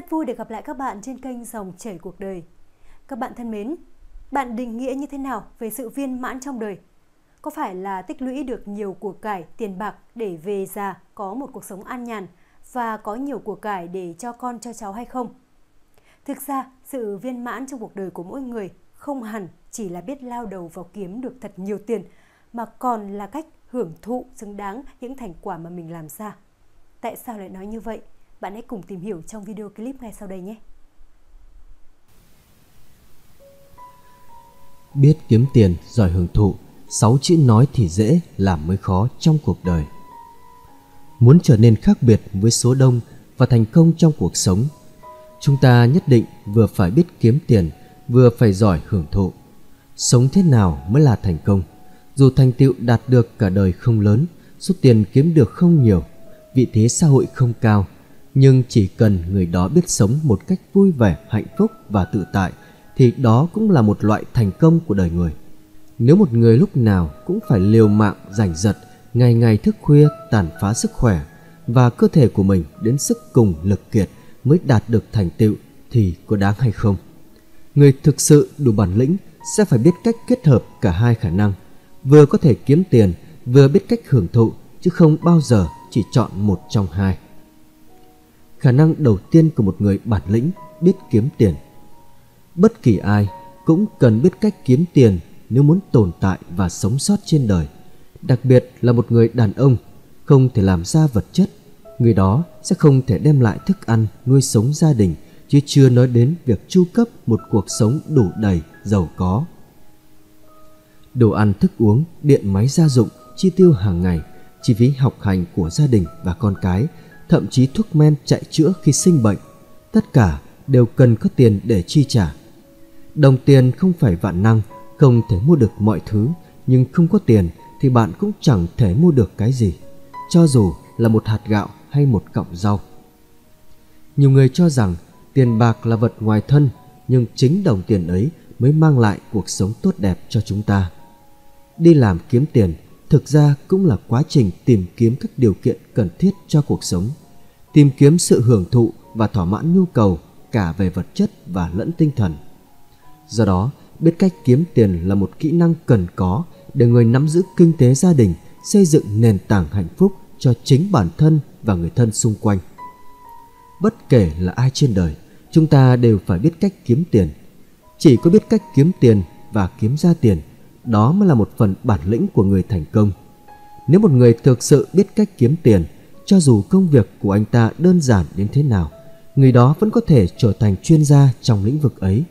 Rất vui được gặp lại các bạn trên kênh Dòng chảy cuộc đời. Các bạn thân mến, bạn định nghĩa như thế nào về sự viên mãn trong đời? Có phải là tích lũy được nhiều của cải, tiền bạc để về già có một cuộc sống an nhàn và có nhiều của cải để cho con cho cháu hay không? Thực ra, sự viên mãn trong cuộc đời của mỗi người không hẳn chỉ là biết lao đầu vào kiếm được thật nhiều tiền mà còn là cách hưởng thụ xứng đáng những thành quả mà mình làm ra. Tại sao lại nói như vậy? Bạn hãy cùng tìm hiểu trong video clip ngay sau đây nhé. Biết kiếm tiền, giỏi hưởng thụ, sáu chữ nói thì dễ, làm mới khó trong cuộc đời. Muốn trở nên khác biệt với số đông và thành công trong cuộc sống, chúng ta nhất định vừa phải biết kiếm tiền, vừa phải giỏi hưởng thụ. Sống thế nào mới là thành công? Dù thành tựu đạt được cả đời không lớn, số tiền kiếm được không nhiều, vị thế xã hội không cao – nhưng chỉ cần người đó biết sống một cách vui vẻ, hạnh phúc và tự tại, thì đó cũng là một loại thành công của đời người. Nếu một người lúc nào cũng phải liều mạng giành giật, ngày ngày thức khuya tàn phá sức khỏe và cơ thể của mình đến sức cùng lực kiệt mới đạt được thành tựu, thì có đáng hay không? Người thực sự đủ bản lĩnh sẽ phải biết cách kết hợp cả hai khả năng, vừa có thể kiếm tiền, vừa biết cách hưởng thụ, chứ không bao giờ chỉ chọn một trong hai khả năng đầu tiên của một người bản lĩnh biết kiếm tiền. Bất kỳ ai cũng cần biết cách kiếm tiền nếu muốn tồn tại và sống sót trên đời. Đặc biệt là một người đàn ông không thể làm ra vật chất, người đó sẽ không thể đem lại thức ăn nuôi sống gia đình chứ chưa nói đến việc chu cấp một cuộc sống đủ đầy, giàu có. Đồ ăn thức uống, điện máy gia dụng, chi tiêu hàng ngày, chi phí học hành của gia đình và con cái thậm chí thuốc men chạy chữa khi sinh bệnh, tất cả đều cần có tiền để chi trả. Đồng tiền không phải vạn năng, không thể mua được mọi thứ, nhưng không có tiền thì bạn cũng chẳng thể mua được cái gì, cho dù là một hạt gạo hay một cọng rau. Nhiều người cho rằng tiền bạc là vật ngoài thân, nhưng chính đồng tiền ấy mới mang lại cuộc sống tốt đẹp cho chúng ta. Đi làm kiếm tiền thực ra cũng là quá trình tìm kiếm các điều kiện cần thiết cho cuộc sống tìm kiếm sự hưởng thụ và thỏa mãn nhu cầu cả về vật chất và lẫn tinh thần. Do đó, biết cách kiếm tiền là một kỹ năng cần có để người nắm giữ kinh tế gia đình, xây dựng nền tảng hạnh phúc cho chính bản thân và người thân xung quanh. Bất kể là ai trên đời, chúng ta đều phải biết cách kiếm tiền. Chỉ có biết cách kiếm tiền và kiếm ra tiền, đó mới là một phần bản lĩnh của người thành công. Nếu một người thực sự biết cách kiếm tiền cho dù công việc của anh ta đơn giản đến thế nào, người đó vẫn có thể trở thành chuyên gia trong lĩnh vực ấy,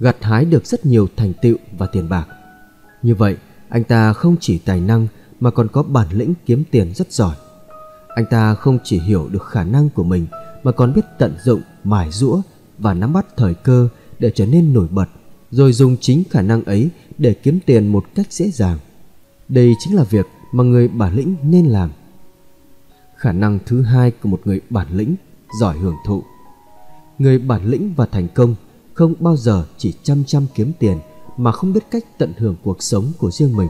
gặt hái được rất nhiều thành tựu và tiền bạc. Như vậy, anh ta không chỉ tài năng mà còn có bản lĩnh kiếm tiền rất giỏi. Anh ta không chỉ hiểu được khả năng của mình mà còn biết tận dụng, mài rũa và nắm bắt thời cơ để trở nên nổi bật, rồi dùng chính khả năng ấy để kiếm tiền một cách dễ dàng. Đây chính là việc mà người bản lĩnh nên làm khả năng thứ hai của một người bản lĩnh, giỏi hưởng thụ. Người bản lĩnh và thành công không bao giờ chỉ chăm chăm kiếm tiền mà không biết cách tận hưởng cuộc sống của riêng mình.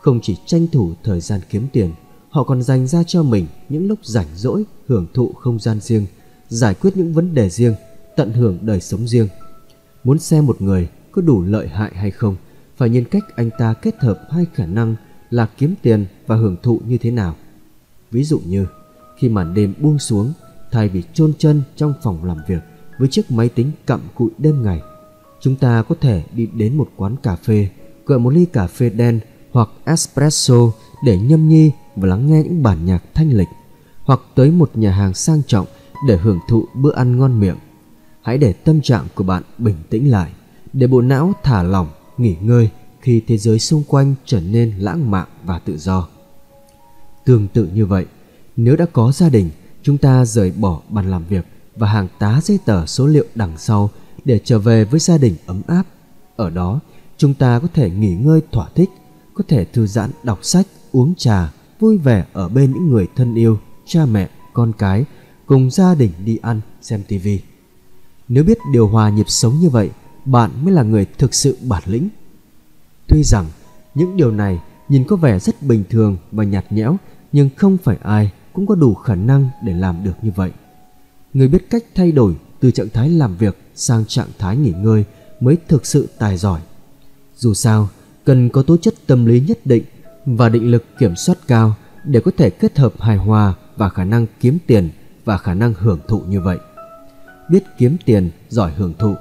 Không chỉ tranh thủ thời gian kiếm tiền, họ còn dành ra cho mình những lúc rảnh rỗi, hưởng thụ không gian riêng, giải quyết những vấn đề riêng, tận hưởng đời sống riêng. Muốn xem một người có đủ lợi hại hay không, phải nhìn cách anh ta kết hợp hai khả năng là kiếm tiền và hưởng thụ như thế nào. Ví dụ như, khi màn đêm buông xuống, thay vì chôn chân trong phòng làm việc với chiếc máy tính cặm cụi đêm ngày, chúng ta có thể đi đến một quán cà phê, gọi một ly cà phê đen hoặc espresso để nhâm nhi và lắng nghe những bản nhạc thanh lịch, hoặc tới một nhà hàng sang trọng để hưởng thụ bữa ăn ngon miệng. Hãy để tâm trạng của bạn bình tĩnh lại, để bộ não thả lỏng, nghỉ ngơi khi thế giới xung quanh trở nên lãng mạn và tự do. Tương tự như vậy, nếu đã có gia đình, chúng ta rời bỏ bàn làm việc và hàng tá giấy tờ số liệu đằng sau để trở về với gia đình ấm áp. Ở đó, chúng ta có thể nghỉ ngơi thỏa thích, có thể thư giãn đọc sách, uống trà, vui vẻ ở bên những người thân yêu, cha mẹ, con cái, cùng gia đình đi ăn, xem tivi. Nếu biết điều hòa nhịp sống như vậy, bạn mới là người thực sự bản lĩnh. Tuy rằng những điều này nhìn có vẻ rất bình thường và nhạt nhẽo nhưng không phải ai cũng có đủ khả năng để làm được như vậy người biết cách thay đổi từ trạng thái làm việc sang trạng thái nghỉ ngơi mới thực sự tài giỏi. Dù sao, cần có tố chất tâm lý nhất định và định lực kiểm soát cao để có thể kết hợp hài hòa và khả năng kiếm tiền và khả năng hưởng thụ như vậy. Biết kiếm tiền, giỏi hưởng thụ.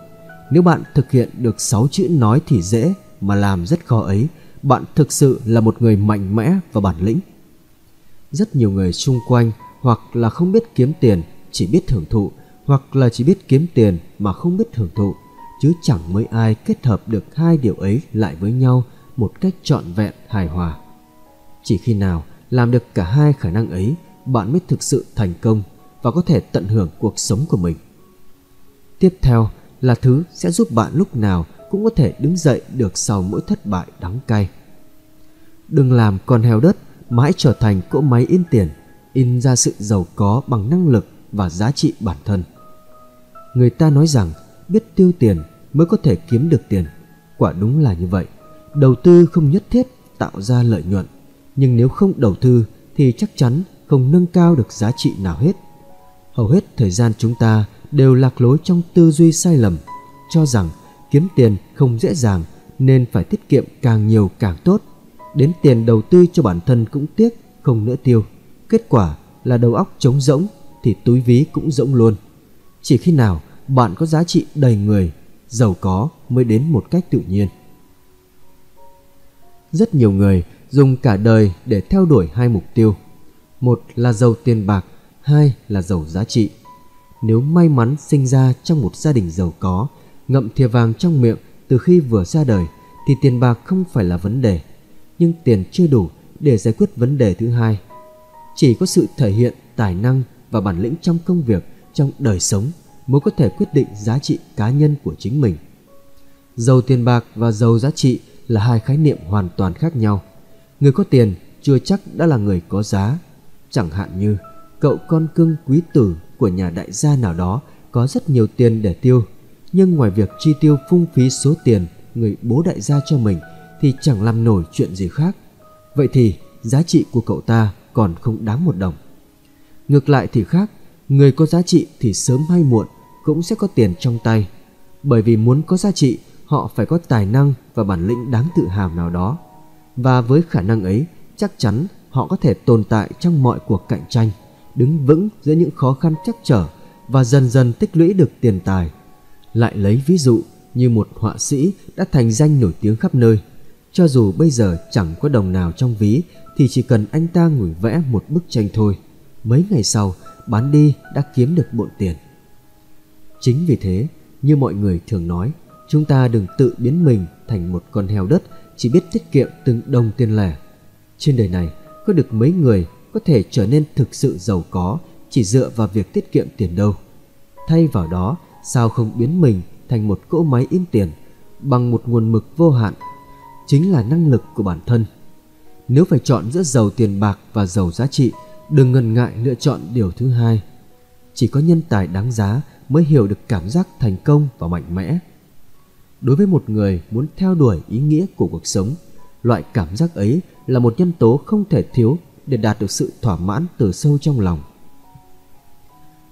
Nếu bạn thực hiện được 6 chữ nói thì dễ mà làm rất khó ấy, bạn thực sự là một người mạnh mẽ và bản lĩnh. Rất nhiều người xung quanh hoặc là không biết kiếm tiền, chỉ biết hưởng thụ, hoặc là chỉ biết kiếm tiền mà không biết hưởng thụ, chứ chẳng mấy ai kết hợp được hai điều ấy lại với nhau một cách trọn vẹn hài hòa. Chỉ khi nào làm được cả hai khả năng ấy, bạn mới thực sự thành công và có thể tận hưởng cuộc sống của mình. Tiếp theo là thứ sẽ giúp bạn lúc nào cũng có thể đứng dậy được sau mỗi thất bại đắng cay. Đừng làm con heo đất mãi trở thành cỗ máy in tiền, in ra sự giàu có bằng năng lực và giá trị bản thân. Người ta nói rằng biết tiêu tiền mới có thể kiếm được tiền. Quả đúng là như vậy. Đầu tư không nhất thiết tạo ra lợi nhuận, nhưng nếu không đầu tư thì chắc chắn không nâng cao được giá trị nào hết. Hầu hết thời gian chúng ta đều lạc lối trong tư duy sai lầm, cho rằng kiếm tiền không dễ dàng nên phải tiết kiệm càng nhiều càng tốt. Đến tiền đầu tư cho bản thân cũng tiếc, không nữa tiêu. Kết quả là đầu óc trống rỗng thì túi ví cũng rỗng luôn. Chỉ khi nào bạn có giá trị đầy người, giàu có mới đến một cách tự nhiên. Rất nhiều người dùng cả đời để theo đuổi hai mục tiêu. Một là giàu tiền bạc, hai là giàu giá trị. Nếu may mắn sinh ra trong một gia đình giàu có, ngậm thìa vàng trong miệng từ khi vừa ra đời thì tiền bạc không phải là vấn đề, nhưng tiền chưa đủ để giải quyết vấn đề thứ hai. Chỉ có sự thể hiện tài năng và bản lĩnh trong công việc, trong đời sống mới có thể quyết định giá trị cá nhân của chính mình. Giàu tiền bạc và giàu giá trị là hai khái niệm hoàn toàn khác nhau. Người có tiền chưa chắc đã là người có giá. Chẳng hạn như cậu con cưng quý tử của nhà đại gia nào đó có rất nhiều tiền để tiêu, nhưng ngoài việc chi tiêu phung phí số tiền người bố đại gia cho mình thì chẳng làm nổi chuyện gì khác. Vậy thì giá trị của cậu ta còn không đáng một đồng. Ngược lại thì khác, người có giá trị thì sớm hay muộn cũng sẽ có tiền trong tay. Bởi vì muốn có giá trị, họ phải có tài năng và bản lĩnh đáng tự hào nào đó. Và với khả năng ấy, chắc chắn họ có thể tồn tại trong mọi cuộc cạnh tranh, đứng vững giữa những khó khăn chắc trở và dần dần tích lũy được tiền tài. Lại lấy ví dụ như một họa sĩ đã thành danh nổi tiếng khắp nơi. Cho dù bây giờ chẳng có đồng nào trong ví thì chỉ cần anh ta ngủi vẽ một bức tranh thôi. Mấy ngày sau, bán đi đã kiếm được bộn tiền. Chính vì thế, như mọi người thường nói, chúng ta đừng tự biến mình thành một con heo đất chỉ biết tiết kiệm từng đồng tiền lẻ. Trên đời này, có được mấy người có thể trở nên thực sự giàu có chỉ dựa vào việc tiết kiệm tiền đâu. Thay vào đó, sao không biến mình thành một cỗ máy in tiền bằng một nguồn mực vô hạn, chính là năng lực của bản thân. Nếu phải chọn giữa giàu tiền bạc và giàu giá trị, đừng ngần ngại lựa chọn điều thứ hai. Chỉ có nhân tài đáng giá mới hiểu được cảm giác thành công và mạnh mẽ. Đối với một người muốn theo đuổi ý nghĩa của cuộc sống, loại cảm giác ấy là một nhân tố không thể thiếu để đạt được sự thỏa mãn từ sâu trong lòng.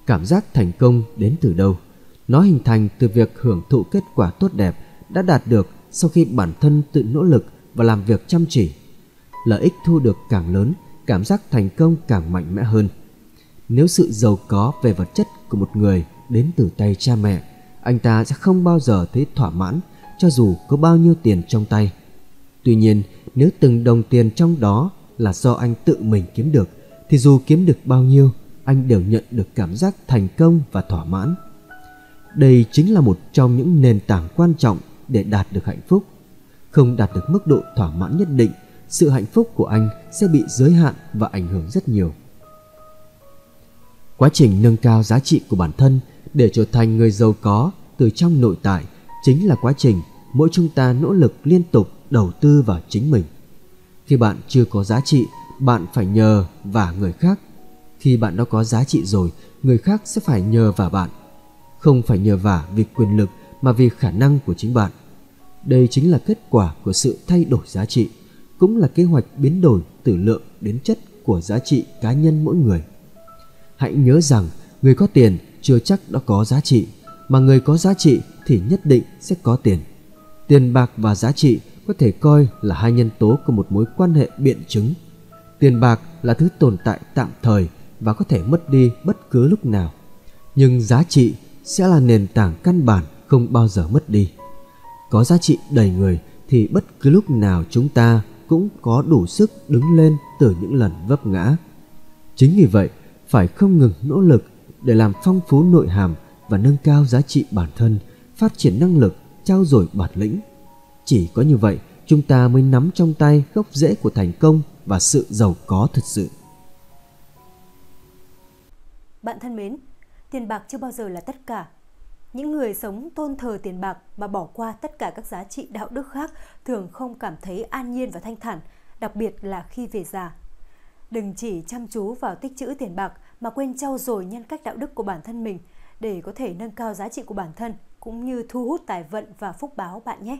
Cảm giác thành công đến từ đâu? Nó hình thành từ việc hưởng thụ kết quả tốt đẹp đã đạt được sau khi bản thân tự nỗ lực và làm việc chăm chỉ. Lợi ích thu được càng lớn, cảm giác thành công càng mạnh mẽ hơn. Nếu sự giàu có về vật chất của một người đến từ tay cha mẹ, anh ta sẽ không bao giờ thấy thỏa mãn cho dù có bao nhiêu tiền trong tay. Tuy nhiên, nếu từng đồng tiền trong đó là do anh tự mình kiếm được, thì dù kiếm được bao nhiêu, anh đều nhận được cảm giác thành công và thỏa mãn. Đây chính là một trong những nền tảng quan trọng để đạt được hạnh phúc. Không đạt được mức độ thỏa mãn nhất định, sự hạnh phúc của anh sẽ bị giới hạn và ảnh hưởng rất nhiều. Quá trình nâng cao giá trị của bản thân để trở thành người giàu có từ trong nội tại chính là quá trình mỗi chúng ta nỗ lực liên tục đầu tư vào chính mình. Khi bạn chưa có giá trị, bạn phải nhờ và người khác. Khi bạn đã có giá trị rồi, người khác sẽ phải nhờ vào bạn. Không phải nhờ vả vì quyền lực mà vì khả năng của chính bạn. Đây chính là kết quả của sự thay đổi giá trị, cũng là kế hoạch biến đổi từ lượng đến chất của giá trị cá nhân mỗi người. Hãy nhớ rằng người có tiền chưa chắc đã có giá trị, mà người có giá trị thì nhất định sẽ có tiền. Tiền bạc và giá trị có thể coi là hai nhân tố của một mối quan hệ biện chứng. Tiền bạc là thứ tồn tại tạm thời và có thể mất đi bất cứ lúc nào. Nhưng giá trị sẽ là nền tảng căn bản không bao giờ mất đi. Có giá trị đầy người thì bất cứ lúc nào chúng ta cũng có đủ sức đứng lên từ những lần vấp ngã. Chính vì vậy, phải không ngừng nỗ lực để làm phong phú nội hàm và nâng cao giá trị bản thân, phát triển năng lực, trao dồi bản lĩnh. Chỉ có như vậy, chúng ta mới nắm trong tay gốc rễ của thành công và sự giàu có thật sự. Bạn thân mến, tiền bạc chưa bao giờ là tất cả. Những người sống tôn thờ tiền bạc mà bỏ qua tất cả các giá trị đạo đức khác thường không cảm thấy an nhiên và thanh thản, đặc biệt là khi về già. Đừng chỉ chăm chú vào tích trữ tiền bạc mà quên trau dồi nhân cách đạo đức của bản thân mình để có thể nâng cao giá trị của bản thân cũng như thu hút tài vận và phúc báo bạn nhé.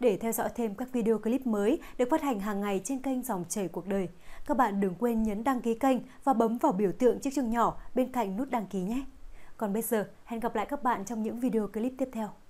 Để theo dõi thêm các video clip mới được phát hành hàng ngày trên kênh Dòng chảy cuộc đời, các bạn đừng quên nhấn đăng ký kênh và bấm vào biểu tượng chiếc chuông nhỏ bên cạnh nút đăng ký nhé. Còn bây giờ, hẹn gặp lại các bạn trong những video clip tiếp theo.